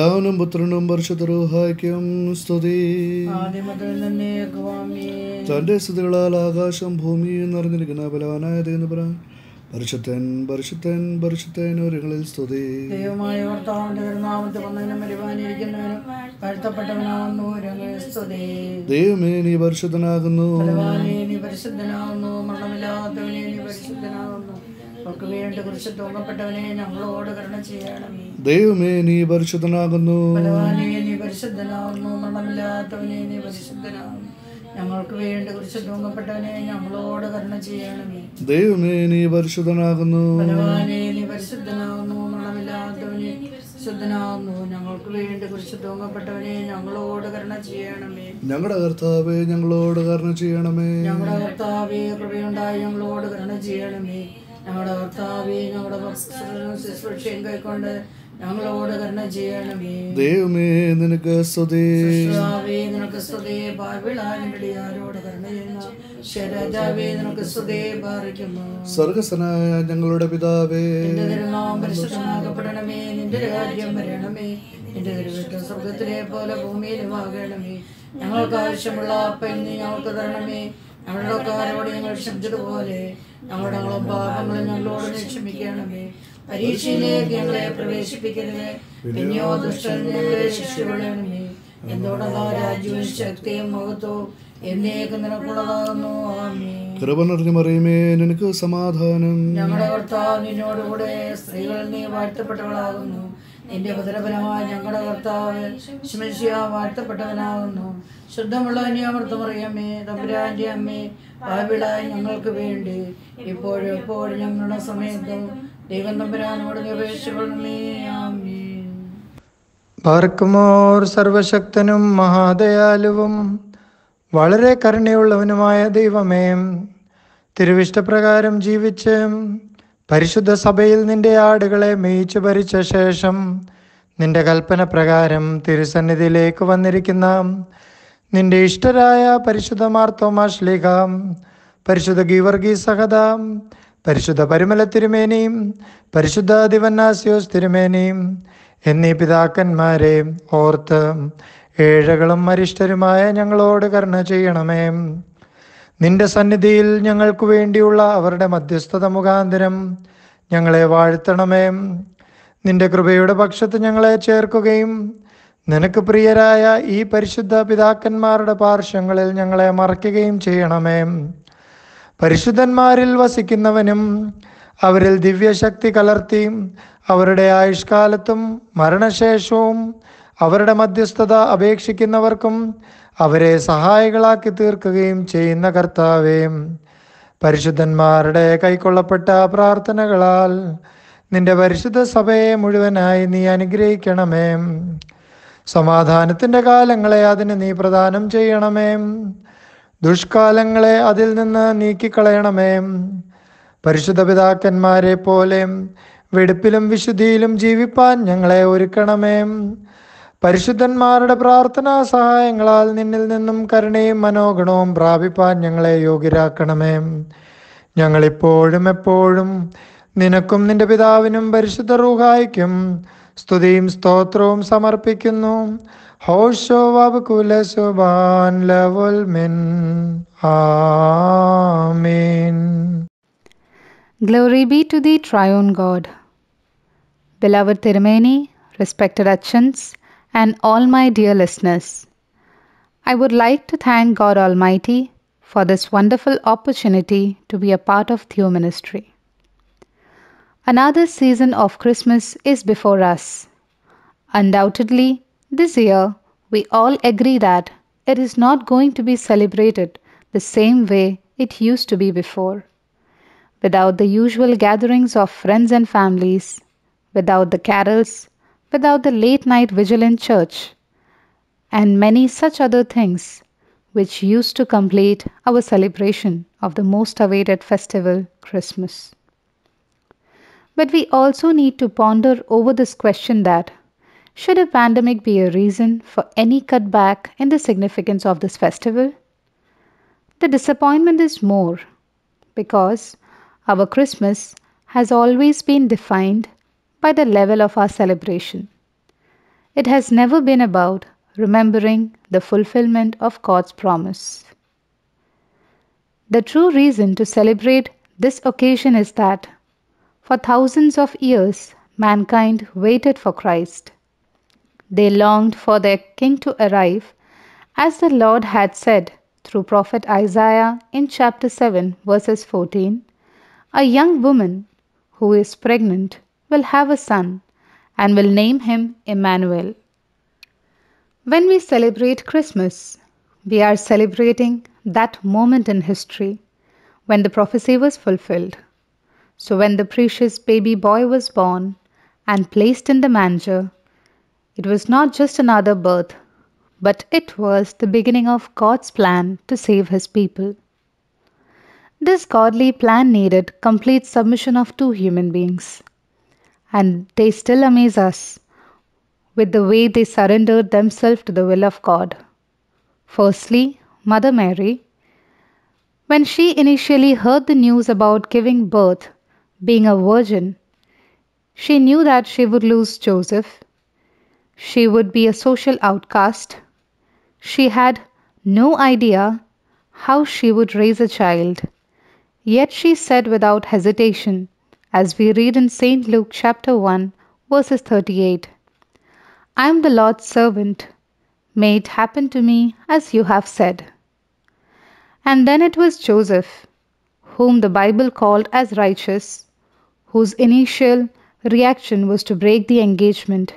പിതാവിനും പുത്രനും പരിശുദ്ധരൂഹായ്ക്കും സ്തുതി. തന്റെ സ്തുതികളാൽ ആകാശം ഭൂമിയും നിറഞ്ഞിരിക്കുന്ന ബലവാനായ പറയാം പരിശുദ്ധൻ പരിശുദ്ധൻ പരിശുദ്ധൻ ഒരുങ്ങളിൽ സ്തുതി. ദൈവമായ ദൈവമേ നീ പരിശുദ്ധനാകുന്നു. നീ പരിശുദ്ധനാവുന്നു മരണമില്ലാത്തവനെ നീ പരിശുദ്ധനാവുന്നു നമുക്ക് വേണ്ടി കുറിച്ച് തൂങ്ങപ്പെട്ടവനെ ഞങ്ങളോട് കരുണ ചെയ്യണമേ ദൈവമേ നീ പരിശുദ്ധനാകുന്നു. നീ മരണമില്ലാത്തവനെ നീ ഞങ്ങൾക്ക് വേണ്ടി കുറിച്ച് തൂങ്ങപ്പെട്ടവനെ ഞങ്ങളോട് കരുണ ചെയ്യണമേ ദൈവമേ നീ പരിശുദ്ധനാകുന്നു. നീ മരണമില്ലാത്തവനെ ഞങ്ങൾക്ക് വേണ്ടി കുറിച്ച് തൂങ്ങപ്പെട്ടവനെ ഞങ്ങളോട് കരുണ ചെയ്യണമേ ഞങ്ങളുടെ കർത്താവെ ഞങ്ങളോട് കരുണ ചെയ്യണമേ. ഞങ്ങളുടെ കർത്താവെ കൃപയുണ്ടായി ഞങ്ങളോട് കരുണ ചെയ്യണമേ ഞങ്ങളുടെ ഭർത്താവേ ഞങ്ങളുടെ ശുശ്രൂഷയും കൈക്കൊണ്ട് ഞങ്ങളോട് കരുണ ചെയ്യണമേ. ദൈവമേ നിനക്ക് സ്തുതി. നിനക്ക് സ്തുതി. ബാബിളാനിന്റെ ആരോട് കരുണ ചെയ്യുന്ന. ശരാജാവേ നിനക്ക് സ്തുതി. പാറിക്കുന്നു സ്വർഗസ്വനായ ഞങ്ങളുടെ പിതാവേ. നിന്റെ തിരുനാമം നിന്റെ രാജ്യം വരണമേ. നിന്റെ തിരുവിട്ടം സ്വർഗത്തിലെ പോലെ ഭൂമിയിലും ആകണമേ. ഞങ്ങൾക്ക് ആവശ്യമുള്ള അപ്പം നീ ഞങ്ങൾക്ക് തരണമേ. ഞങ്ങളുടെ കാരോട് ഞങ്ങൾ ക്ഷമിച്ചതുപോലെ ഞങ്ങളുടെ പാപങ്ങളെ ഞങ്ങളോട് ക്ഷമിക്കണമേ. പരീക്ഷയിലേക്ക് ഞങ്ങളെ പ്രവേശിപ്പിക്കരുത്. പിന്നെയോ ദുഷ്ടങ്ങളെ ശിക്ഷകൊള്ളണമേ എന്തുകൊണ്ടാ രാജ്യവും ശക്തിയും മഹത്വവും എന്നേക്ക് നിനക്കുള്ളതാകുന്നു. ആമേ കൃപ നിറഞ്ഞു മറിയുമേ നിനക്ക് സമാധാനം. ഞങ്ങളുടെ ഭർത്താവ് നിന്നോടുകൂടെ സ്ത്രീകൾ നീ വാഴ്ത്തപ്പെട്ടവളാകുന്നു. നിന്റെ ഉദരഫലമായ ഞങ്ങളുടെ കർത്താവ് ശിമശിയ വാഴ്ത്തപ്പെട്ടവനാകുന്നു. ശുദ്ധമുള്ള നീ അമൃതമറിയമ്മേ തമ്പുരാന്റെ അമ്മേ പാവിളായി ഞങ്ങൾക്ക് വേണ്ടി. ഇപ്പോഴും എപ്പോഴും ഞങ്ങളുടെ സമയത്തും ദൈവം തമ്പുരാനോട് നീ അപേക്ഷിക്കണമേ ആമേ സർവശക്തനും മഹാദയാലുവും വളരെ കരുണയുള്ളവനുമായ ദൈവമേ തിരുവിഷ്ടപ്രകാരം ജീവിച്ച് പരിശുദ്ധ സഭയിൽ നിന്റെ ആടുകളെ മേയിച്ചു ഭരിച്ച ശേഷം നിന്റെ കൽപ്പന പ്രകാരം തിരുസന്നിധിയിലേക്ക് വന്നിരിക്കുന്ന നിന്റെ ഇഷ്ടരായ പരിശുദ്ധ മാർത്തോമാശ്ലീഹ പരിശുദ്ധ ഗീവർഗി സഹത പരിശുദ്ധ പരിമല തിരുമേനിയും പരിശുദ്ധ ദിവന്നാസ്യോസ് തിരുമേനിയും എന്നീ പിതാക്കന്മാരെ ഓർത്ത് ഏഴകളും അരിഷ്ടരുമായ ഞങ്ങളോട് കരുണ ചെയ്യണമേ. നിന്റെ സന്നിധിയിൽ ഞങ്ങൾക്ക് വേണ്ടിയുള്ള അവരുടെ മധ്യസ്ഥത മുഖാന്തരം ഞങ്ങളെ വാഴ്ത്തണമേ. നിന്റെ കൃപയുടെ പക്ഷത്ത് ഞങ്ങളെ ചേർക്കുകയും നിനക്ക് പ്രിയരായ ഈ പരിശുദ്ധ പിതാക്കന്മാരുടെ പാർശ്വങ്ങളിൽ ഞങ്ങളെ മറയ്ക്കുകയും ചെയ്യണമേ. പരിശുദ്ധന്മാരിൽ വസിക്കുന്നവനും അവരിൽ ദിവ്യശക്തി കലർത്തി അവരുടെ ആയുഷ്കാലത്തും മരണശേഷവും അവരുടെ മധ്യസ്ഥത അപേക്ഷിക്കുന്നവർക്കും അവരെ സഹായികളാക്കി തീർക്കുകയും ചെയ്യുന്ന കർത്താവേ പരിശുദ്ധന്മാരുടെ കൈക്കൊള്ളപ്പെട്ട പ്രാർത്ഥനകളാൽ നിന്റെ പരിശുദ്ധ സഭയെ മുഴുവനായി നീ അനുഗ്രഹിക്കണമേ. സമാധാനത്തിന്റെ കാലങ്ങളെ അതിന് നീ പ്രദാനം ചെയ്യണമേ. ദുഷ്കാലങ്ങളെ അതിൽ നിന്ന് നീക്കിക്കളയണമേ. പരിശുദ്ധ പിതാക്കന്മാരെ പോലെ വെടുപ്പിലും വിശുദ്ധിയിലും ജീവിപ്പാൻ ഞങ്ങളെ ഒരുക്കണമേ. പരിശുദ്ധന്മാരുടെ പ്രാർത്ഥനാ സഹായങ്ങളാൽ നിന്നിൽ നിന്നും കരുണയും മനോഗണവും പ്രാപിപ്പാൻ ഞങ്ങളെ യോഗ്യരാക്കണമേ. ഞങ്ങളിപ്പോഴും എപ്പോഴും നിനക്കും നിന്റെ പിതാവിനും പരിശുദ്ധ റൂഹായിക്കും സ്തുതിയും സ്തോത്രവും സമർപ്പിക്കുന്നു. Glory be to the throne Amin Glory be to thee, and all my dear listeners, I would like to thank God Almighty for this wonderful opportunity to be a part of Theo Ministry. Another season of Christmas is before us. Undoubtedly, this year we all agree that it is not going to be celebrated the same way it used to be before without the usual gatherings of friends and families, without the carols, without the late night vigil in church, and many such other things which used to complete our celebration of the most awaited festival, Christmas. But we also need to ponder over this question that should a pandemic be a reason for any cutback in the significance of this festival? The disappointment is more because our Christmas has always been defined by the level of our celebration. it has never been about remembering the fulfillment of God's promise. The true reason to celebrate this occasion is that for thousands of years mankind waited for Christ. They longed for their king to arrive, as the Lord had said through prophet Isaiah in chapter 7, verses 14 A young woman who is pregnant will have a son and will name him Emmanuel. When we celebrate Christmas, we are celebrating that moment in history when the prophecy was fulfilled. So, when the precious baby boy was born and placed in the manger, it was not just another birth, but it was the beginning of God's plan to save his people. This godly plan needed complete submission of two human beings, and they still amaze us with the way they surrendered themselves to the will of God. Firstly, Mother Mary, when she initially heard the news about giving birth, being a virgin, she knew that she would lose Joseph. She would be a social outcast. She had no idea how she would raise a child. Yet she said without hesitation, as we read in St. Luke chapter 1, verses 38 I am the Lord's servant. May it happen to me as you have said. And then it was Joseph, whom the Bible called as righteous, whose initial reaction was to break the engagement,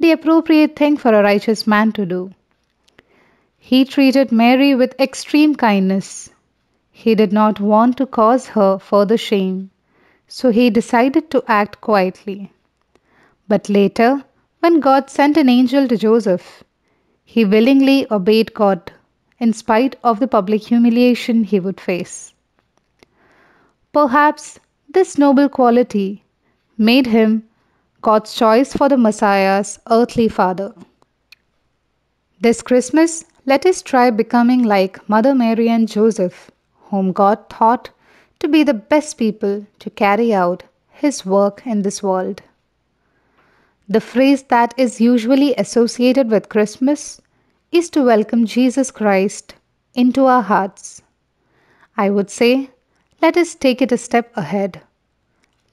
the appropriate thing for a righteous man to do. He treated Mary with extreme kindness. He did not want to cause her further shame, so he decided to act quietly. But later, when God sent an angel to Joseph, he willingly obeyed God in spite of the public humiliation he would face. Perhaps this noble quality made him God's choice for the Messiah's earthly father. This Christmas, let us try becoming like Mother Mary and Joseph, whom God thought to be the best people to carry out his work in this world. The phrase that is usually associated with Christmas is to welcome Jesus Christ into our hearts. I would say, let us take it a step ahead.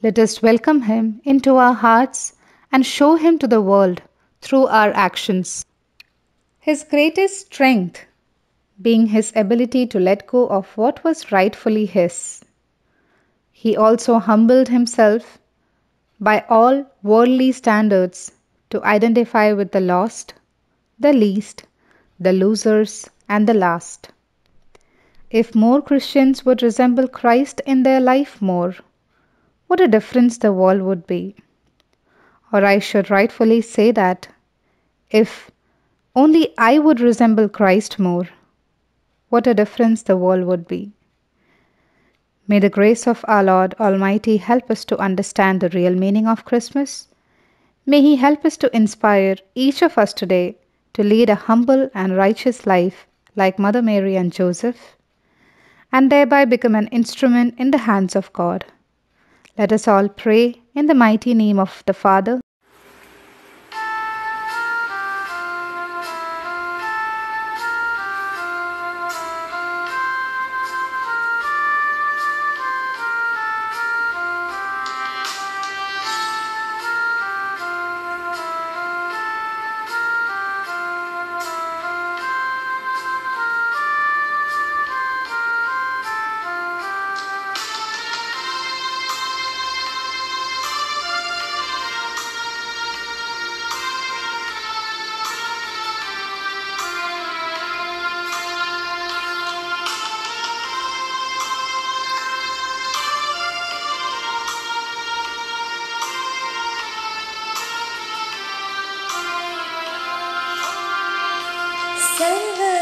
Let us welcome Him into our hearts and show Him to the world through our actions. His greatest strength being His ability to let go of what was rightfully His. He also humbled Himself by all worldly standards to identify with the lost, the least, the losers, and the last. If more Christians would resemble Christ in their life more, what a difference the world would be. Or I should rightfully say that if only I would resemble Christ more, what a difference the world would be. May the grace of our Lord Almighty help us to understand the real meaning of Christmas. May He help us to inspire each of us today to lead a humble and righteous life like Mother Mary and Joseph, and thereby become an instrument in the hands of God. Let us all pray in the mighty name of the Father, Save.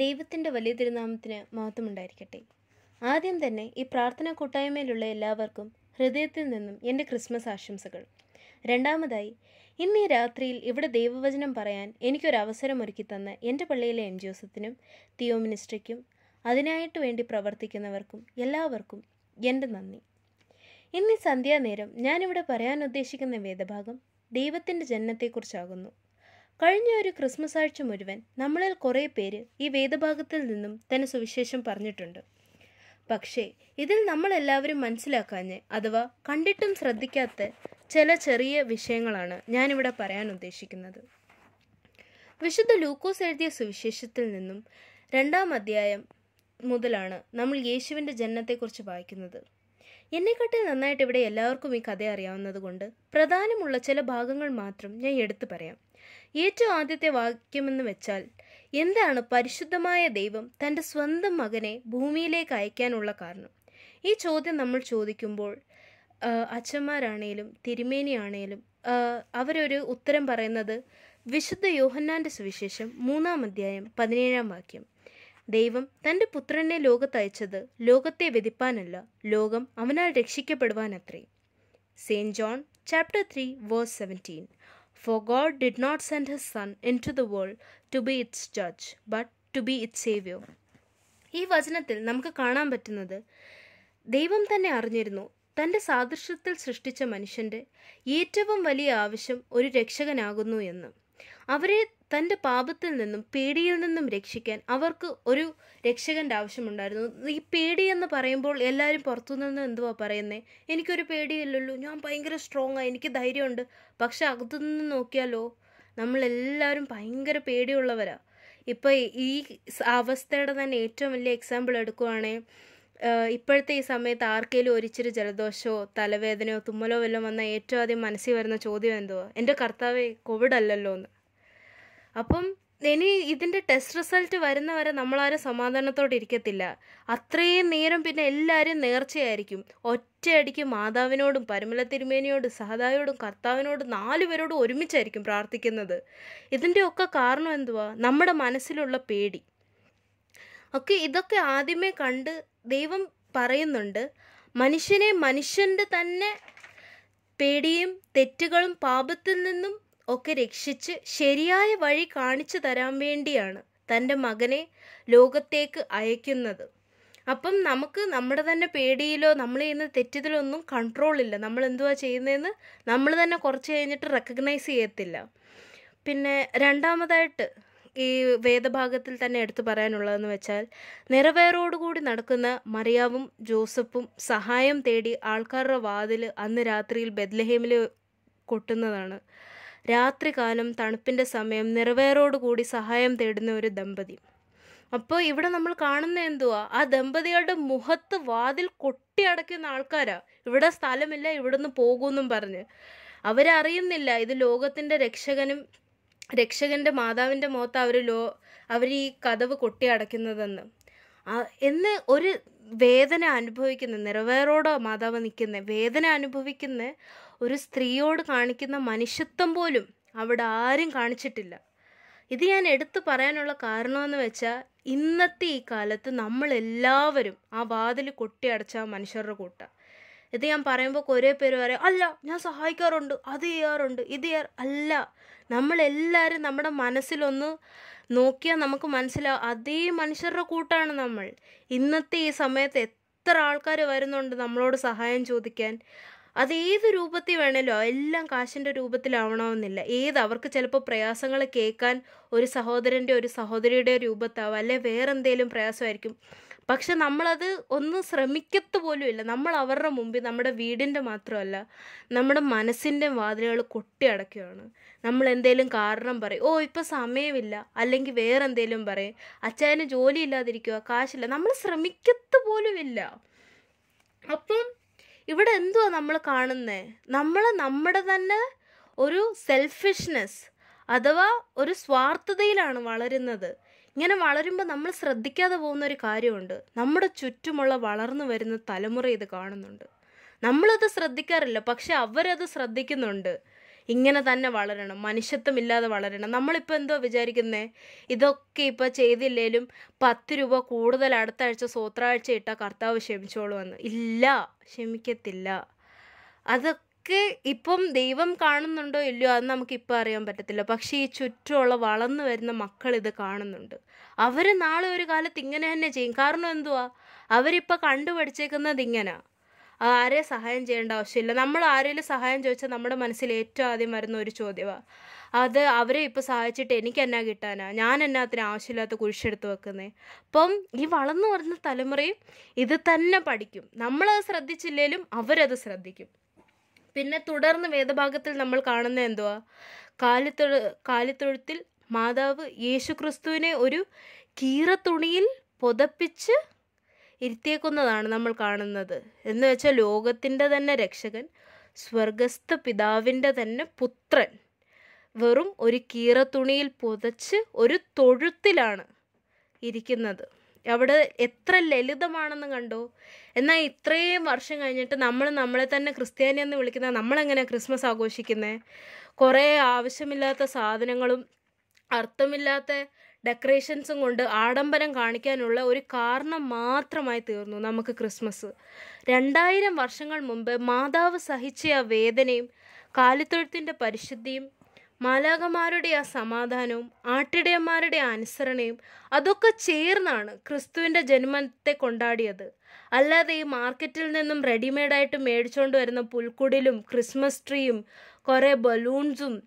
ദൈവത്തിന്റെ വലിയ തിരുനാമത്തിന് മഹത്വമുണ്ടായിരിക്കട്ടെ. ആദ്യം തന്നെ ഈ പ്രാർത്ഥന കൂട്ടായ്മയിലുള്ള എല്ലാവർക്കും ഹൃദയത്തിൽ നിന്നും എന്റെ ക്രിസ്മസ് ആശംസകൾ. രണ്ടാമതായി ഇന്ന് ഈ രാത്രിയിൽ ഇവിടെ ദൈവവചനം പറയാൻ എനിക്കൊരു അവസരം ഒരുക്കി തന്ന എന്റെ പള്ളിയിലെ എൻ ജോസഫിനും തിയോ മിനിസ്ട്രിക്കും അതിനായിട്ട് വേണ്ടി പ്രവർത്തിക്കുന്നവർക്കും എല്ലാവർക്കും എന്റെ നന്ദി. ഇന്ന് സന്ധ്യാനേരം ഞാനിവിടെ പറയാൻ ഉദ്ദേശിക്കുന്ന വേദഭാഗം ദൈവത്തിന്റെ ജനനത്തെക്കുറിച്ചാകുന്നു. കഴിഞ്ഞ ഒരു ക്രിസ്മസ് ആഴ്ച മുഴുവൻ നമ്മളിൽ കുറേ പേര് ഈ വേദഭാഗത്തിൽ നിന്നും തന്നെ സുവിശേഷം പറഞ്ഞിട്ടുണ്ട്. പക്ഷേ ഇതിൽ നമ്മളെല്ലാവരും മനസ്സിലാക്കാഞ്ഞ് അഥവാ കണ്ടിട്ടും ശ്രദ്ധിക്കാത്ത ചില ചെറിയ വിഷയങ്ങളാണ് ഞാനിവിടെ പറയാൻ ഉദ്ദേശിക്കുന്നത്. വിശുദ്ധ ലൂക്കോസ് എഴുതിയ സുവിശേഷത്തിൽ നിന്നും രണ്ടാം അധ്യായം മുതലാണ് നമ്മൾ യേശുവിന്റെ ജനനത്തെക്കുറിച്ച് വായിക്കുന്നത്. എന്നെക്കാട്ടിൽ നന്നായിട്ട് ഇവിടെ എല്ലാവർക്കും ഈ കഥ അറിയാവുന്നതുകൊണ്ട് പ്രധാനമുള്ള ചില ഭാഗങ്ങൾ മാത്രം ഞാൻ എടുത്തു പറയാം. ഏറ്റവും ആദ്യത്തെ വാക്യമെന്ന് വെച്ചാൽ എന്താണ് പരിശുദ്ധമായ ദൈവം തന്റെ സ്വന്തം മകനെ ഭൂമിയിലേക്ക് അയക്കാനുള്ള കാരണം? ഈ ചോദ്യം നമ്മൾ ചോദിക്കുമ്പോൾ അച്ഛന്മാരാണേലും തിരുമേനിയാണേലും അവരൊരു ഉത്തരം പറയുന്നത് വിശുദ്ധ യോഹന്നാന്റെ സുവിശേഷം മൂന്നാം അധ്യായം പതിനേഴാം വാക്യം. ദൈവം തന്റെ പുത്രനെ ലോകത്തയച്ചത് ലോകത്തെ വെതിപ്പാനല്ല ലോകം അവനാൽ രക്ഷിക്കപ്പെടുവാനത്രേ. Saint John chapter three verse seventeen. For God did not send his Son into the world to be its judge, but to be its savior. ഈ വചനത്തിൽ നമുക്ക് കാണാൻ പറ്റുന്നത് ദൈവം തന്നെ അറിഞ്ഞിരുന്നു തന്റെ സാദൃശ്യത്തിൽ സൃഷ്ടിച്ച മനുഷ്യന്റെ ഏറ്റവും വലിയ ആവശ്യം ഒരു രക്ഷകനാകുന്നു എന്ന് അവരെ തന്റെ പാപത്തിൽ നിന്നും പേടിയിൽ നിന്നും രക്ഷിക്കാൻ അവർക്ക് ഒരു രക്ഷകന്റെ ആവശ്യമുണ്ടായിരുന്നു. ഈ പേടി എന്ന് പറയുമ്പോൾ എല്ലാവരും പുറത്തുനിന്ന് എന്തുവാ പറയുന്നേ? എനിക്കൊരു പേടിയില്ലല്ലോ ഞാൻ ഭയങ്കര സ്ട്രോങ് ആണ് എനിക്ക് ധൈര്യമുണ്ട്. പക്ഷെ അകത്തുനിന്ന് നോക്കിയാലോ നമ്മളെല്ലാവരും ഭയങ്കര പേടിയുള്ളവരാ. ഇപ്പോൾ ഈ അവസ്ഥയുടെ തന്നെ ഏറ്റവും വലിയ എക്സാമ്പിൾ എടുക്കുവാണെങ്കിൽ ഇപ്പോഴത്തെ ഈ സമയത്ത് ആർക്കെങ്കിലും ഒരിച്ചിരി ജലദോഷമോ തലവേദനയോ തുമ്മലോ വല്ലതും വന്നാൽ ഏറ്റവും ആദ്യം മനസ്സിൽ വരുന്ന ചോദ്യം എന്തുവാ? എന്റെ കർത്താവേ കോവിഡ് അല്ലല്ലോ എന്ന് അപ്പം ഇനി ഇതിന്റെ ടെസ്റ്റ് റിസൾട്ട് വരുന്നവരെ നമ്മളാരും സമാധാനത്തോടെ ഇരിക്കത്തില്ല. അത്രയും നേരം പിന്നെ എല്ലാവരും നേർച്ചയായിരിക്കും. ഒറ്റയടിക്ക് മാതാവിനോടും പരമല തിരുമേനിയോടും സഹതായോടും കർത്താവിനോടും നാലു പേരോടും ഒരുമിച്ചായിരിക്കും പ്രാർത്ഥിക്കുന്നത്. ഇതിന്റെ ഒക്കെ കാരണം എന്തുവാ? നമ്മുടെ മനസ്സിലുള്ള പേടി. ഒക്കെ ഇതൊക്കെ ആദ്യമേ കണ്ട് ദൈവം പറയുന്നുണ്ട് മനുഷ്യനെ മനുഷ്യന്റെ തന്നെ പേടിയും തെറ്റുകളും പാപത്തിൽ നിന്നും ഒക്കെ രക്ഷിച്ച് ശരിയായ വഴി കാണിച്ചു തരാൻ വേണ്ടിയാണ് തന്റെ മകനെ ലോകത്തേക്ക് അയക്കുന്നത്. അപ്പം നമുക്ക് നമ്മുടെ തന്നെ പേടിയിലോ നമ്മൾ ചെയ്യുന്ന തെറ്റിതിലോ ഒന്നും കൺട്രോൾ ഇല്ല. നമ്മൾ എന്തുവാ ചെയ്യുന്നതെന്ന് നമ്മൾ തന്നെ കുറച്ച് കഴിഞ്ഞിട്ട് റെക്കഗ്നൈസ് ചെയ്യത്തില്ല. പിന്നെ രണ്ടാമതായിട്ട് ഈ വേദഭാഗത്തിൽ തന്നെ എടുത്തു പറയാനുള്ളതെന്ന് വെച്ചാൽ നിറവേറോടുകൂടി നടക്കുന്ന മറിയാവും ജോസഫും സഹായം തേടി ആൾക്കാരുടെ വാതിൽ അന്ന് രാത്രിയിൽ ബെദ്ലഹേമിൽ കൊട്ടുന്നതാണ്. രാത്രികാലം തണുപ്പിന്റെ സമയം നിറവേറോടുകൂടി സഹായം തേടുന്ന ഒരു ദമ്പതി. അപ്പോൾ ഇവിടെ നമ്മൾ കാണുന്ന എന്തുവാ? ആ ദമ്പതികളുടെ മുഖത്ത് വാതിൽ കൊട്ടി അടയ്ക്കുന്ന ആൾക്കാരാ. ഇവിടെ സ്ഥലമില്ല ഇവിടുന്ന് പോകുമെന്നും പറഞ്ഞ്. അവരറിയുന്നില്ല ഇത് ലോകത്തിന്റെ രക്ഷകനും രക്ഷകന്റെ മാതാവിന്റെ മുഖത്ത് അവർ ലോ അവർ ഈ കഥവ് കൊട്ടി അടയ്ക്കുന്നതെന്ന്. എന്ന് ഒരു വേദന അനുഭവിക്കുന്ന നിറവേറോടോ മാതാവ് നിൽക്കുന്ന വേദന അനുഭവിക്കുന്ന ഒരു സ്ത്രീയോട് കാണിക്കുന്ന മനുഷ്യത്വം പോലും അവിടെ ആരും കാണിച്ചിട്ടില്ല. ഇത് ഞാൻ എടുത്തു പറയാനുള്ള കാരണമെന്ന് വെച്ചാൽ ഇന്നത്തെ ഈ കാലത്ത് നമ്മളെല്ലാവരും ആ വാതിൽ കൊട്ടി അടച്ച മനുഷ്യരുടെ കൂട്ട. ഇത് ഞാൻ പറയുമ്പോൾ കുറേ പേര് പറയും അല്ല ഞാൻ സഹായിക്കാറുണ്ട് അത് ചെയ്യാറുണ്ട് ഇത് ചെയ്യാർ അല്ല നമ്മളെല്ലാവരും നമ്മുടെ മനസ്സിലൊന്ന് നോക്കിയാൽ നമുക്ക് മനസ്സിലാവും അതേ മനുഷ്യരുടെ കൂട്ടാണ് നമ്മൾ. ഇന്നത്തെ ഈ സമയത്ത് എത്ര ആൾക്കാർ വരുന്നുണ്ട് നമ്മളോട് സഹായം ചോദിക്കാൻ? അത് ഏത് രൂപത്തിൽ വേണമല്ലോ എല്ലാം കാശിന്റെ രൂപത്തിലാവണമെന്നില്ല. ഏത് അവർക്ക് ചിലപ്പോൾ പ്രയാസങ്ങൾ കേൾക്കാൻ ഒരു സഹോദരന്റെ ഒരു സഹോദരിയുടെ രൂപത്താവും അല്ലെ വേറെ എന്തെങ്കിലും പ്രയാസമായിരിക്കും. പക്ഷെ നമ്മളത് ഒന്നും ശ്രമിക്കത്ത് പോലും ഇല്ല. നമ്മൾ അവരുടെ മുമ്പിൽ നമ്മുടെ വീടിന്റെ മാത്രമല്ല നമ്മുടെ മനസ്സിന്റെ വാതിലുകൾ കൊട്ടി അടയ്ക്കുകയാണ്. നമ്മൾ എന്തേലും കാരണം പറയും ഓ ഇപ്പം സമയമില്ല അല്ലെങ്കിൽ വേറെ എന്തെങ്കിലും പറയും അച്ഛന് ജോലി ഇല്ലാതിരിക്കുക കാശില്ല. നമ്മൾ ശ്രമിക്കത്ത് പോലും ഇല്ല. അപ്പം ഇവിടെ എന്തുവാ നമ്മൾ കാണുന്നത് നമ്മൾ നമ്മുടെ തന്നെ ഒരു സെൽഫിഷ്നെസ് അഥവാ ഒരു സ്വാർത്ഥതയിലാണ് വളരുന്നത്. ഇങ്ങനെ വളരുമ്പോൾ നമ്മൾ ശ്രദ്ധിക്കാതെ പോകുന്ന ഒരു കാര്യമുണ്ട്. നമ്മുടെ ചുറ്റുമുള്ള വളർന്നു വരുന്ന തലമുറ ഇത് കാണുന്നുണ്ട്. നമ്മളത് ശ്രദ്ധിക്കാറില്ല പക്ഷെ അവരത് ശ്രദ്ധിക്കുന്നുണ്ട്. ഇങ്ങനെ തന്നെ വളരണം മനുഷ്യത്വമില്ലാതെ വളരണം. നമ്മളിപ്പോൾ എന്തോ വിചാരിക്കുന്നേ? ഇതൊക്കെ ഇപ്പോൾ ചെയ്തില്ലേലും പത്ത് രൂപ കൂടുതൽ അടുത്ത ആഴ്ച സൂത്രാഴ്ച ഇട്ടാൽ കർത്താവ് ക്ഷമിച്ചോളൂ എന്ന്. ഇല്ല ക്ഷമിക്കത്തില്ല. അതൊക്കെ ഇപ്പം ദൈവം കാണുന്നുണ്ടോ ഇല്ലയോ അത് നമുക്ക് അറിയാൻ പറ്റത്തില്ല. പക്ഷേ ഈ ചുറ്റുമുള്ള വളർന്നു വരുന്ന മക്കൾ ഇത് കാണുന്നുണ്ട്. അവർ നാളെ ഒരു കാലത്ത് ഇങ്ങനെ തന്നെ ചെയ്യും. കാരണം എന്തുവാ? അവരിപ്പോൾ കണ്ടുപഠിച്ചേക്കുന്നത് ഇങ്ങനെ. ആരെ സഹായം ചെയ്യേണ്ട ആവശ്യമില്ല. നമ്മൾ ആരെങ്കിലും സഹായം ചോദിച്ചാൽ നമ്മുടെ മനസ്സിൽ ഏറ്റവും ആദ്യം വരുന്ന ഒരു ചോദ്യമാണ് അത് അവരെ ഇപ്പോൾ സഹായിച്ചിട്ട് എനിക്ക് എന്നാ കിട്ടാനാ? ഞാൻ എന്നാ അതിന് ആവശ്യമില്ലാത്ത കുഴിച്ചെടുത്ത് വെക്കുന്നേ? അപ്പം ഈ വളർന്നു വരുന്ന തലമുറയും ഇത് തന്നെ പഠിക്കും. നമ്മളത് ശ്രദ്ധിച്ചില്ലേലും അവരത് ശ്രദ്ധിക്കും. പിന്നെ തുടർന്ന് വേദഭാഗത്തിൽ നമ്മൾ കാണുന്ന എന്തുവാ? കാലിത്തൊഴു കാലിത്തൊഴുത്തിൽ മാതാവ് യേശുക്രിസ്തുവിനെ ഒരു കീറത്തുണിയിൽ പുതപ്പിച്ച് ഇരുത്തിയേക്കുന്നതാണ് നമ്മൾ കാണുന്നത്. എന്ന് വെച്ചാൽ ലോകത്തിന്റെ തന്നെ രക്ഷകൻ സ്വർഗസ്ഥ പിതാവിന്റെ തന്നെ പുത്രൻ. വെറും ഒരു കീറത്തുണിയിൽ പുതച്ച് ഒരു തൊഴുത്തിലാണ് ഇരിക്കുന്നത്. അവിടെ എത്ര ലളിതമാണെന്ന് കണ്ടോ? എന്നാൽ ഇത്രയും വർഷം കഴിഞ്ഞിട്ട് നമ്മൾ നമ്മളെ തന്നെ ക്രിസ്ത്യാനി എന്ന് വിളിക്കുന്ന നമ്മളെങ്ങനെ ക്രിസ്മസ് ആഘോഷിക്കുന്നത് കുറേ ആവശ്യമില്ലാത്ത സാധനങ്ങളും അർത്ഥമില്ലാത്ത ഡെക്കറേഷൻസും കൊണ്ട് ആഡംബരം കാണിക്കാനുള്ള ഒരു കാരണം മാത്രമായി തീർന്നു നമുക്ക് ക്രിസ്മസ്. രണ്ടായിരം വർഷങ്ങൾ മുമ്പ് മാതാവ് സഹിച്ച ആ വേദനയും കാലിത്തൊഴുത്തിന്റെ പരിശുദ്ധിയും മാലാകമാരുടെ ആ സമാധാനവും ആട്ടിടയന്മാരുടെ ആ അനുസരണയും അതൊക്കെ ചേർന്നാണ് ക്രിസ്തുവിന്റെ ജന്മത്തെ കൊണ്ടാടിയത്. അല്ലാതെ ഈ മാർക്കറ്റിൽ നിന്നും റെഡിമെയ്ഡായിട്ട് മേടിച്ചുകൊണ്ട് വരുന്ന പുൽക്കുടിലും ക്രിസ്മസ് ട്രീയും കുറേ ബലൂൺസും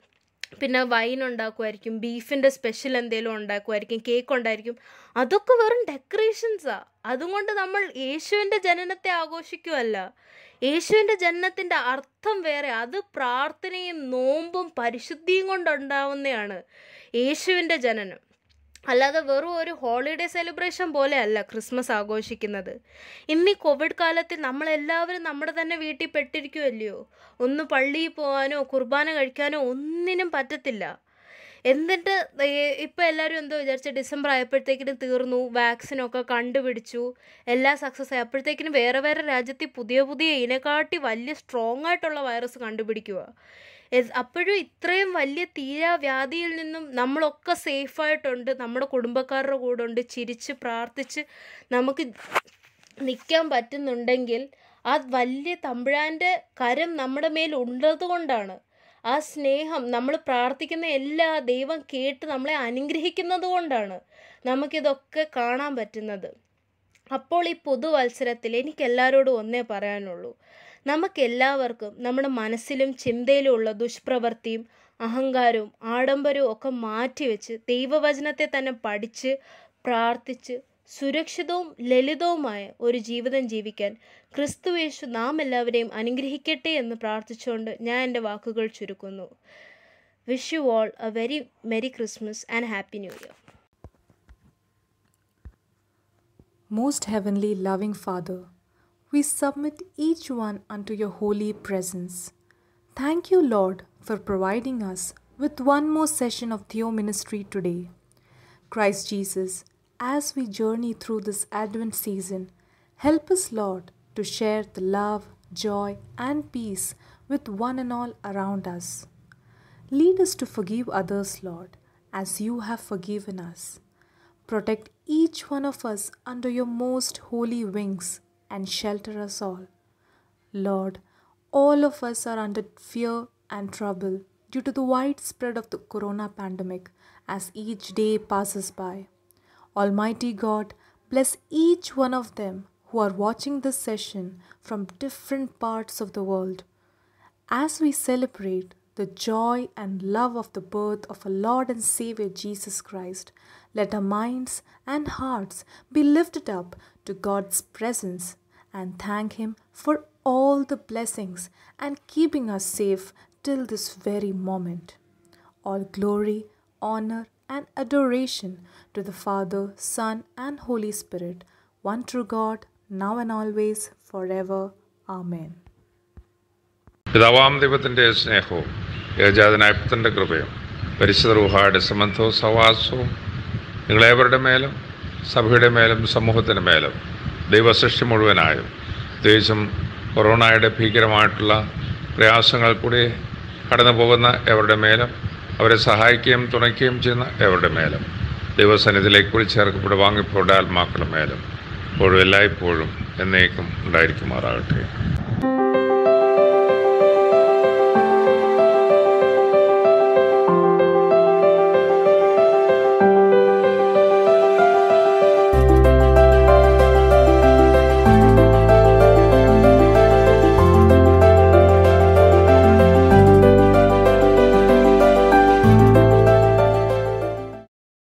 പിന്നെ വൈൻ ഉണ്ടാക്കുമായിരിക്കും ബീഫിന്റെ സ്പെഷ്യൽ എന്തെങ്കിലും ഉണ്ടാക്കുമായിരിക്കും കേക്ക് ഉണ്ടായിരിക്കും. അതൊക്കെ വെറും ഡെക്കറേഷൻസാ അതുകൊണ്ട് നമ്മൾ യേശുവിന്റെ ജനനത്തെ ആഘോഷിക്കുമല്ല യേശുവിന്റെ ജനനത്തിന്റെ അർത്ഥം വേറെ. അത് പ്രാർത്ഥനയും നോമ്പും പരിശുദ്ധിയും കൊണ്ടുണ്ടാവുന്നതാണ് യേശുവിന്റെ ജനനം. അല്ലാതെ വെറും ഒരു ഹോളിഡേ സെലിബ്രേഷൻ പോലെയല്ല ക്രിസ്മസ് ആഘോഷിക്കുന്നത്. ഇന്ന് കോവിഡ് കാലത്തിൽ നമ്മളെല്ലാവരും നമ്മുടെ തന്നെ വീട്ടിൽ പെട്ടിരിക്കുമല്ലയോ ഒന്ന് പള്ളിയിൽ പോകാനോ കുർബാന കഴിക്കാനോ ഒന്നിനും പറ്റത്തില്ല. എന്നിട്ട് ഇപ്പം എല്ലാവരും എന്തോ വിചാരിച്ച ഡിസംബർ ആയപ്പോഴത്തേക്കിനും തീർന്നു വാക്സിനൊക്കെ കണ്ടുപിടിച്ചു എല്ലാ സക്സസ് ആയി. അപ്പോഴത്തേക്കിനും വേറെ വേറെ രാജ്യത്തിൽ പുതിയ പുതിയ ഇതിനെക്കാട്ടി വലിയ സ്ട്രോങ് ആയിട്ടുള്ള വൈറസ് കണ്ടുപിടിക്കുക അപ്പോഴും ഇത്രയും വലിയ തീരാവ്യാധിയിൽ നിന്നും നമ്മളൊക്കെ സേഫായിട്ടുണ്ട് നമ്മുടെ കുടുംബക്കാരുടെ കൂടെ ഉണ്ട് ചിരിച്ച് പ്രാർത്ഥിച്ച് നമുക്ക് നിൽക്കാൻ പറ്റുന്നുണ്ടെങ്കിൽ ആ വലിയ തമ്പുരാന്റെ കരം നമ്മുടെ മേൽ ഉള്ളതുകൊണ്ടാണ് ആ സ്നേഹം നമ്മൾ പ്രാർത്ഥിക്കുന്ന എല്ലാ ദൈവം കേട്ട് നമ്മളെ അനുഗ്രഹിക്കുന്നത് കൊണ്ടാണ് നമുക്കിതൊക്കെ കാണാൻ പറ്റുന്നത്. അപ്പോൾ ഈ പുതുവത്സരത്തിൽ എനിക്ക് എല്ലാവരോടും ഒന്നേ പറയാനുള്ളൂ. നമുക്കെല്ലാവർക്കും നമ്മുടെ മനസ്സിലും ചിന്തയിലും ഉള്ള ദുഷ്പ്രവൃത്തിയും അഹങ്കാരവും ആഡംബരവും ഒക്കെ മാറ്റിവെച്ച് ദൈവവചനത്തെ തന്നെ പഠിച്ച് പ്രാർത്ഥിച്ച് സുരക്ഷിതവും ലളിതവുമായ ഒരു ജീവിതം ജീവിക്കാൻ ക്രിസ്തുവേശു നാം എല്ലാവരെയും അനുഗ്രഹിക്കട്ടെ എന്ന് പ്രാർത്ഥിച്ചുകൊണ്ട് ഞാൻ എന്റെ വാക്കുകൾ ചുരുക്കുന്നു. Wish you all a very merry Christmas and happy new year most heavenly loving Father, we submit each one unto your holy presence. Thank you, Lord, for providing us with one more session of Theo ministry today. Christ Jesus, as we journey through this Advent season, help us, Lord, to share the love, joy, and peace with one and all around us. Lead us to forgive others, Lord, as you have forgiven us. Protect each one of us under your most holy wings and shelter us all. Lord, all of us are under fear and trouble due to the widespread of the corona pandemic as each day passes by. Almighty God, bless each one of them who are watching this session from different parts of the world. As we celebrate the joy and love of the birth of our Lord and Savior Jesus Christ, let our minds and hearts be lifted up to God's presence and thank Him for all the blessings and keeping us safe till this very moment. All glory, honor, and adoration to the Father, Son, and Holy Spirit, one true God, now and always, forever. Amen. പിതാവാം ദൈവത്തിൻ്റെ സ്നേഹവും ഏജാതനായ പുത്രൻ്റെ കൃപയും പരിശുദ്ധ റൂഹായുടെ സംബന്ധവും സഹവാസവും നിങ്ങളേവരുടെ മേലും സഭയുടെ മേലും സമൂഹത്തിൻ്റെ മേലും ദൈവസൃഷ്ടി മുഴുവനായും. പ്രത്യേകിച്ചും കൊറോണയുടെ ഭീകരമായിട്ടുള്ള പ്രയാസങ്ങൾ കൂടി കടന്നു പോകുന്ന എവരുടെ മേലും അവരെ സഹായിക്കുകയും തുണയ്ക്കുകയും ചെയ്യുന്ന എവരുടെ മേലും. ദൈവസന്നിധിയിലേക്ക് കൂടി ചേർക്കപ്പെട്ട് വാങ്ങിപ്പോടെ ആത്മാക്കളുടെ മേലും. ഇപ്പോഴും എല്ലായ്പ്പോഴും എന്നേക്കും ഉണ്ടായിരിക്കുമാറാകട്ടെ.